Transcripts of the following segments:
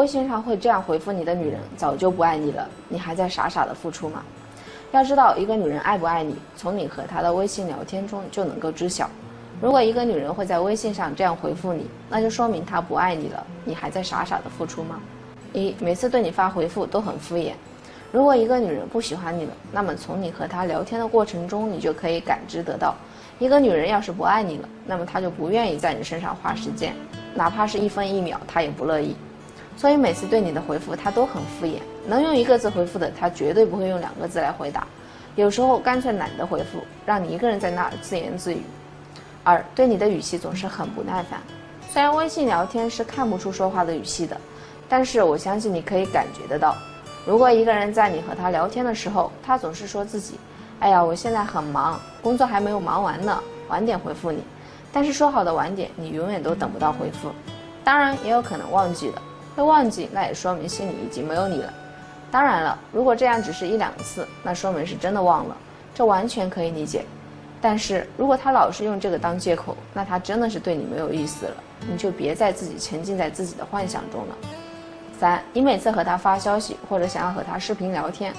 微信上会这样回复你的女人，早就不爱你了，你还在傻傻的付出吗？要知道，一个女人爱不爱你，从你和她的微信聊天中就能够知晓。如果一个女人会在微信上这样回复你，那就说明她不爱你了，你还在傻傻的付出吗？一，每次对你发回复都很敷衍。如果一个女人不喜欢你了，那么从你和她聊天的过程中，你就可以感知得到，一个女人要是不爱你了，那么她就不愿意在你身上花时间，哪怕是一分一秒，她也不乐意。所以每次对你的回复，他都很敷衍。能用一个字回复的，他绝对不会用两个字来回答。有时候干脆懒得回复，让你一个人在那儿自言自语。二，对你的语气总是很不耐烦。虽然微信聊天是看不出说话的语气的，但是我相信你可以感觉得到。如果一个人在你和他聊天的时候，他总是说自己：“哎呀，我现在很忙，工作还没有忙完呢，晚点回复你。”但是说好的晚点，你永远都等不到回复。当然也有可能忘记了，会忘记那也说明心里已经没有你了。当然了，如果这样只是一两次，那说明是真的忘了，这完全可以理解。但是如果他老是用这个当借口，那他真的是对你没有意思了，你就别再自己沉浸在自己的幻想中了。三，你每次和他发消息或者想要和他视频聊天，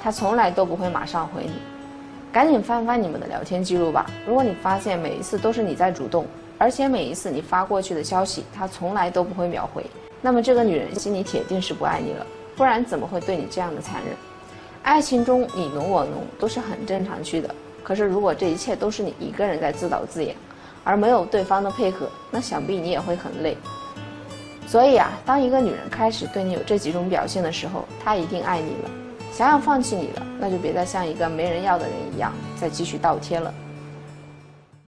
他从来都不会马上回你。赶紧翻翻你们的聊天记录吧。如果你发现每一次都是你在主动，而且每一次你发过去的消息他从来都不会秒回，那么这个女人心里铁定是不爱你了，不然怎么会对你这样的残忍？爱情中你侬我侬都是很正常去的，可是如果这一切都是你一个人在自导自演，而没有对方的配合，那想必你也会很累。所以啊，当一个女人开始对你有这几种表现的时候，她一定爱你了。想要放弃你了，那就别再像一个没人要的人一样再继续倒贴了。